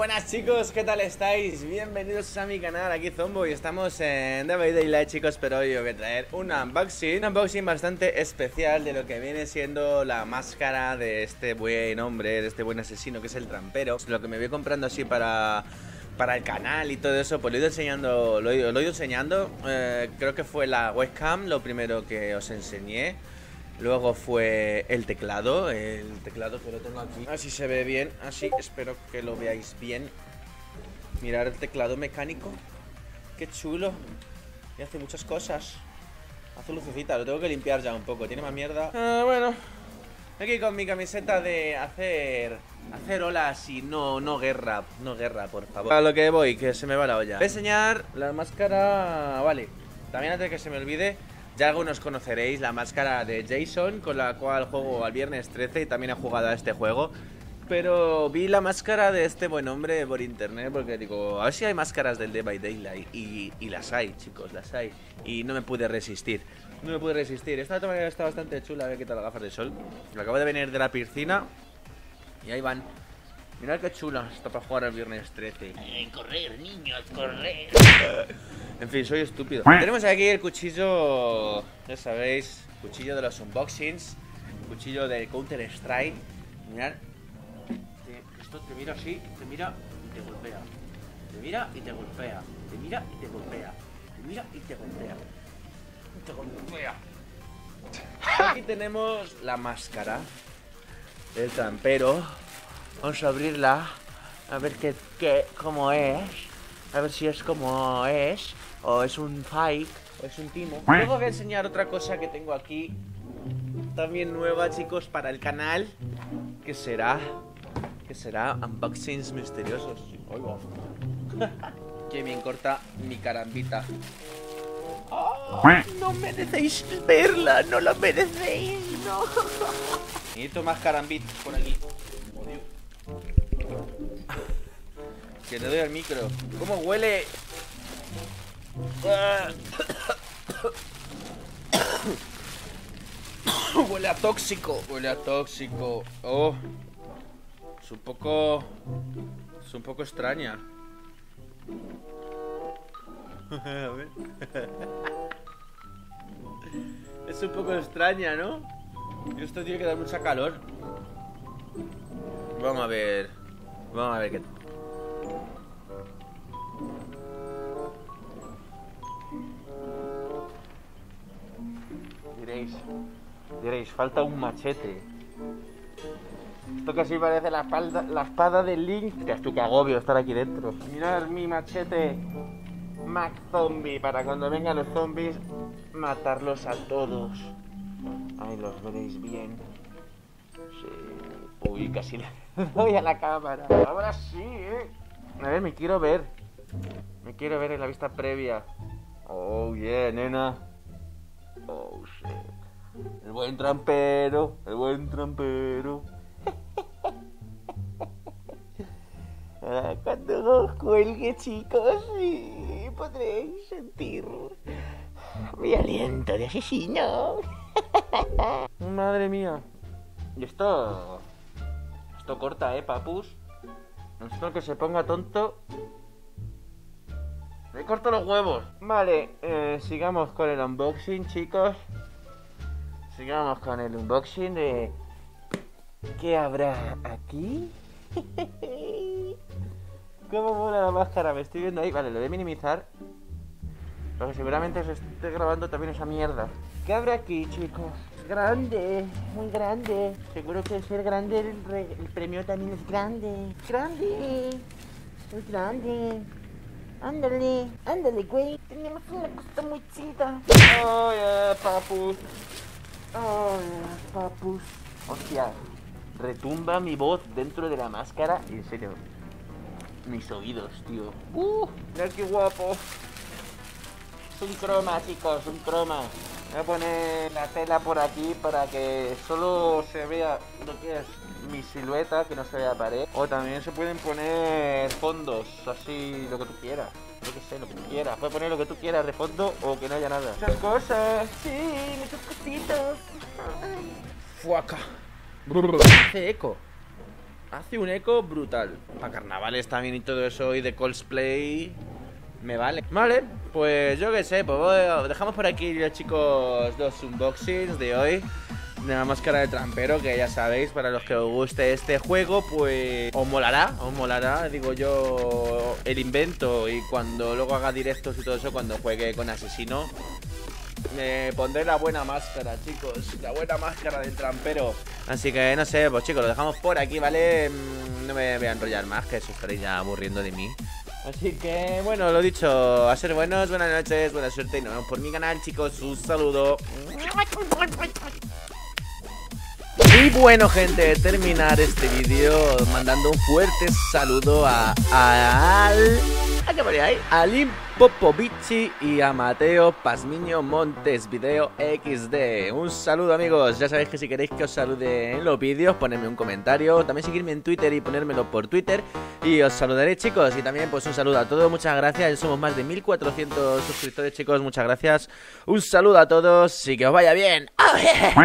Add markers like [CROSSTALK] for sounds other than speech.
buenas chicos, ¿qué tal estáis? Bienvenidos a mi canal, aquí Zombo y estamos en The by Daylight chicos, pero hoy os voy a traer un unboxing, un unboxing bastante especial de lo que viene siendo la máscara de este buen hombre, de este buen asesino que es el trampero, lo que me voy comprando así para para el canal y todo eso, pues lo he ido enseñando, lo he ido enseñando, eh, creo que fue la webcam lo primero que os enseñé. Luego fue el teclado, el teclado que lo tengo aquí. Así se ve bien, así espero que lo veáis bien. Mirar el teclado mecánico. Qué chulo. Y hace muchas cosas. Hace lucecita, lo tengo que limpiar ya un poco. Tiene más mierda. Ah, bueno. Aquí con mi camiseta de hacer hacer olas y no, no guerra, no guerra, por favor. A lo que voy, que se me va la olla. Voy a enseñar la máscara, vale. También antes de que se me olvide, ya algunos conoceréis la máscara de Jason, con la cual juego al viernes 13 y también he jugado a este juego. Pero vi la máscara de este buen hombre por internet porque digo, a ver si hay máscaras del Dead by Daylight. Y, y las hay, chicos, las hay. Y no me pude resistir. No me pude resistir. Esta manera está bastante chula. Voy a quitar las gafas de sol. Acabo de venir de la piscina. Y ahí van. Mirad qué chula. Está para jugar el viernes 13. correr, niños, correr. En fin, soy estúpido. Tenemos aquí el cuchillo, ya sabéis, cuchillo de los unboxings, cuchillo de Counter Strike. Mirad, esto te mira así, te mira y te golpea. Te mira y te golpea. Te mira y te golpea. Te mira y te golpea. Y te golpea. Aquí tenemos la máscara del trampero. Vamos a abrirla. A ver qué, qué, cómo es. A ver si es como es. O es un fake. O es un timo. Luego voy a enseñar otra cosa que tengo aquí. También nueva, chicos, para el canal. Que será. Que será unboxings misteriosos. Oigo. [LAUGHS] Qué bien corta mi carambita. ¡Oh! no merecéis verla, no la merecéis, no. [LAUGHS] Necesito más carambitos por aquí. Que le doy al micro. ¿Cómo huele? [COUGHS] huele a tóxico. Huele a tóxico. Oh. Es un poco. Es un poco extraña. a [LAUGHS] ver. es un poco extraña, ¿no? Esto tiene que dar mucha calor. Vamos a ver. Vamos a ver qué. Diréis, diréis, falta un machete. Esto casi parece la, espada de Link. Que tú que agobio estar aquí dentro. Mirad mi machete. Mac Zombie, para cuando vengan los zombies, matarlos a todos. Ahí los veréis bien. Sí. Uy, casi le [LAUGHS] doy a la cámara. Ahora sí, eh. A ver, me quiero ver. Me quiero ver en la vista previa. Oh, yeah, nena. Oh, shit. El buen trampero, el buen trampero. [LAUGHS] Ah, Cuando cuelgue, chicos, sí, podréis sentir mi aliento de asesino. [LAUGHS] Madre mía. Y esto... Esto corta, ¿eh, papus? Esto que se ponga tonto... Me corto los huevos. Vale, eh, sigamos con el unboxing, chicos. Sigamos con el unboxing de... ¿Qué habrá aquí? [LAUGHS] ¿Cómo mola la máscara? Me estoy viendo ahí. Vale, lo a minimizar. Porque seguramente se esté grabando también esa mierda. ¿Qué habrá aquí, chicos? Grande, muy grande. Seguro que ser grande el, re- el premio también es grande. Grande, muy grande. Ándale, ándale, güey. Tenemos una cosa muy chida. Oh, yeah, papus. Oh, yeah, papus. Hostia, retumba mi voz dentro de la máscara. En serio, mis oídos, tío. Uh, mirad qué guapo. Es un croma, chicos, un croma. Voy a poner la tela por aquí para que solo se vea lo que es mi silueta, que no se vea pared. O también se pueden poner fondos, así lo que tú quieras. Yo que sé, lo que tú quieras. Puedes poner lo que tú quieras de fondo o que no haya nada. Muchas cosas. Sí, muchas cositas. Fuaca. Hace eco. Hace un eco brutal. Para carnavales también y todo eso y de cosplay. Me vale. Vale, pues yo qué sé, pues dejamos por aquí chicos los unboxings de hoy. De la máscara de trampero, que ya sabéis, para los que os guste este juego, pues os molará, os molará, digo yo, el invento y cuando luego haga directos y todo eso, cuando juegue con asesino, me pondré la buena máscara, chicos. La buena máscara del trampero. Así que no sé, pues chicos, lo dejamos por aquí, ¿vale? Mm, No me voy a enrollar más, que eso estaréis ya aburriendo de mí. Así que, bueno, lo dicho, a ser buenos, buenas noches, buena suerte y nos vemos por mi canal, chicos. Un saludo. Y bueno, gente, terminar este vídeo mandando un fuerte saludo a, a al ¿a qué ponía ahí? A Lim Popovici y a Mateo Pasmiño Montes Video XD. Un saludo, amigos. Ya sabéis que si queréis que os salude en los vídeos, ponedme un comentario. También seguirme en Twitter y ponérmelo por Twitter. Y os saludaré, chicos. Y también, pues un saludo a todos. Muchas gracias. Somos más de 1400 suscriptores, chicos. Muchas gracias. Un saludo a todos y que os vaya bien. ¡Oh!